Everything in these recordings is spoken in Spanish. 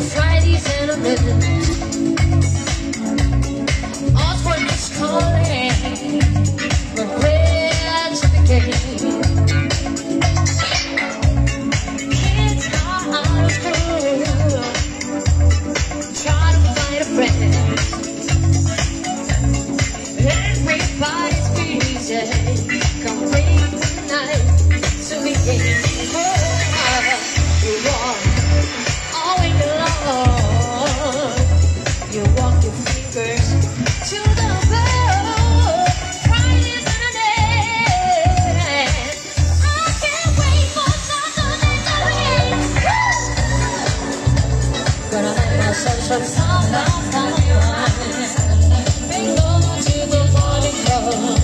Fridays and a rhythm. Gonna make myself so sound, on, sound, sound.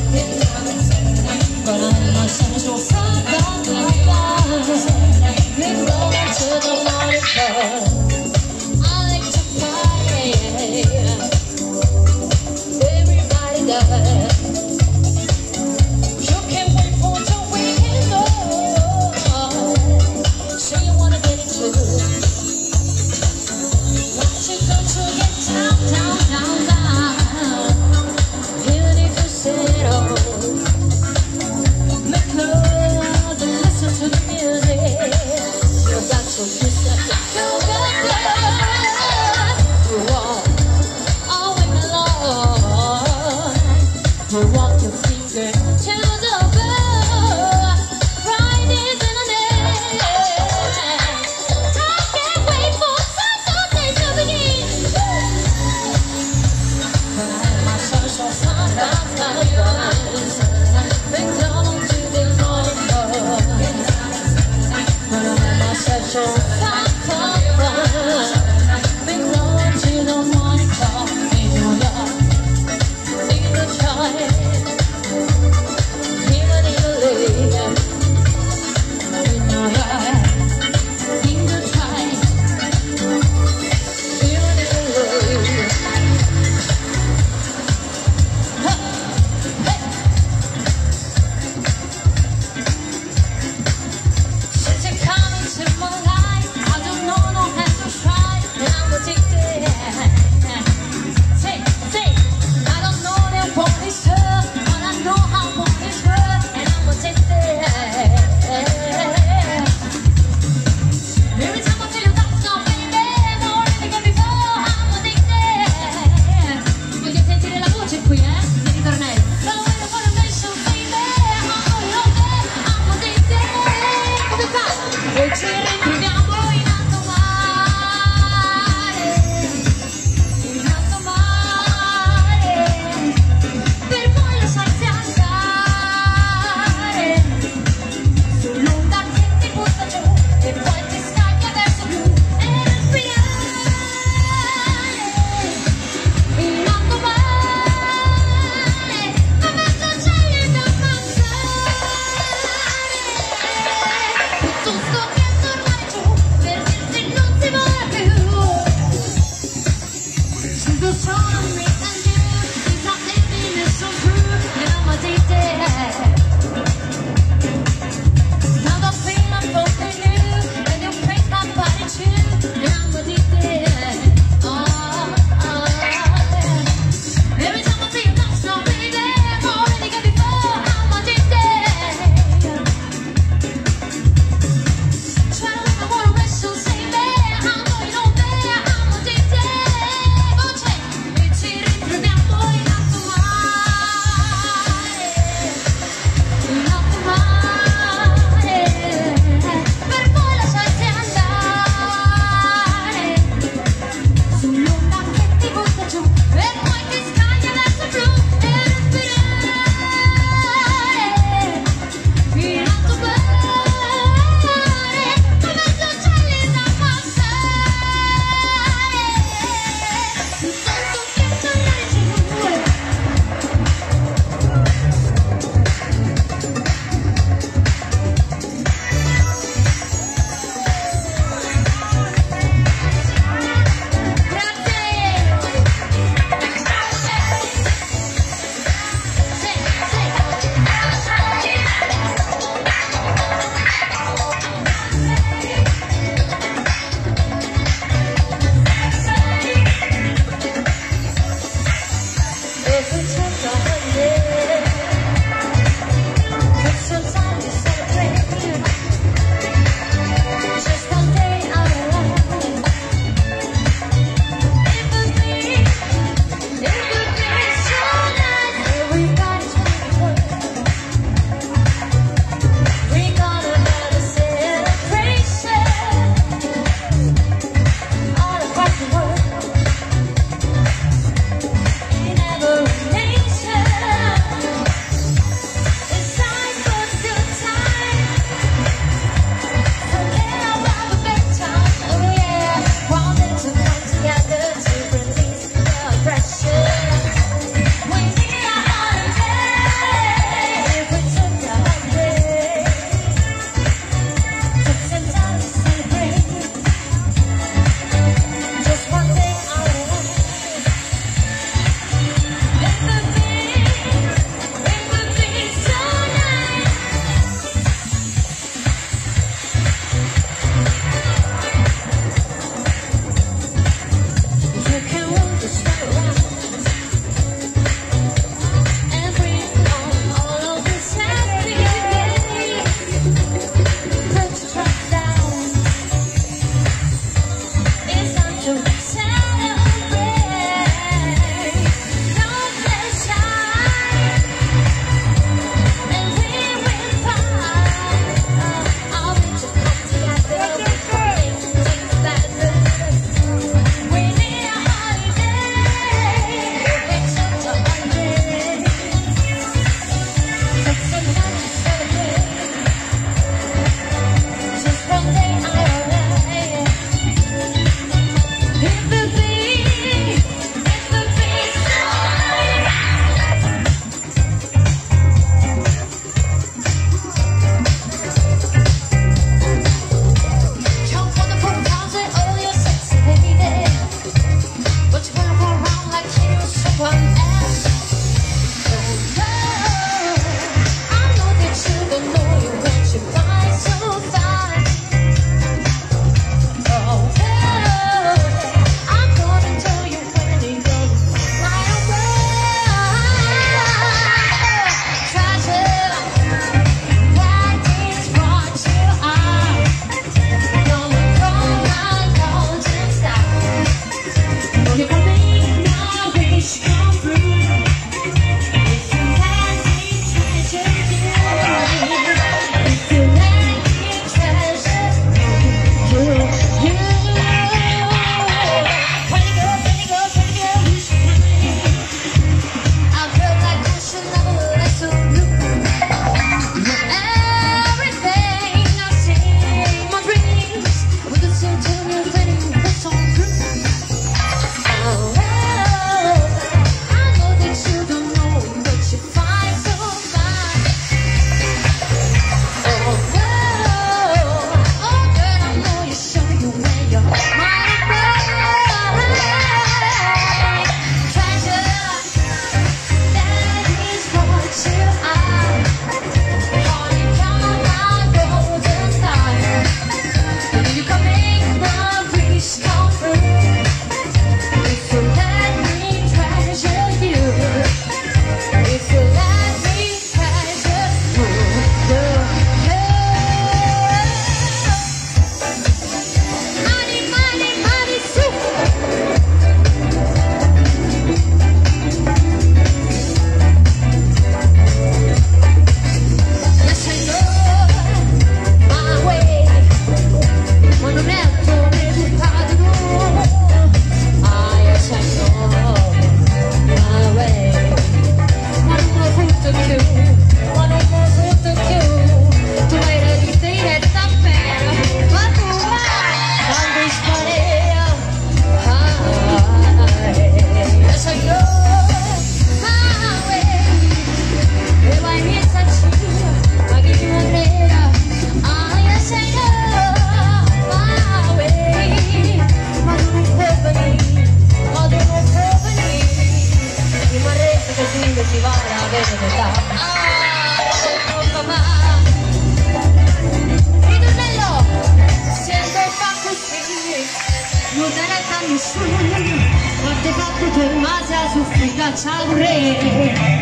Ciaure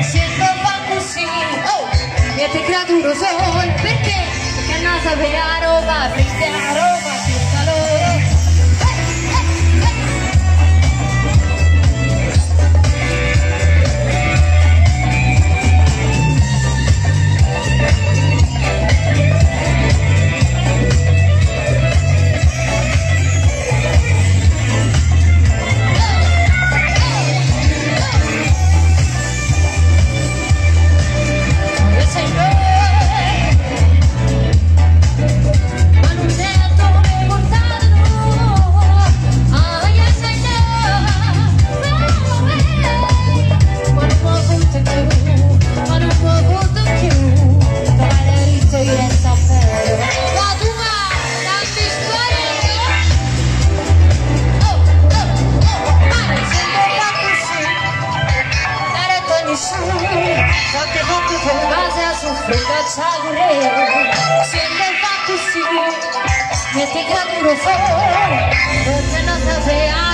Siendo fatto sì Oh, e te creatura solo Perché? Perché non sapeva roba, perché la roba Metti graduro fuori Perché non sapeva, ma finchiaro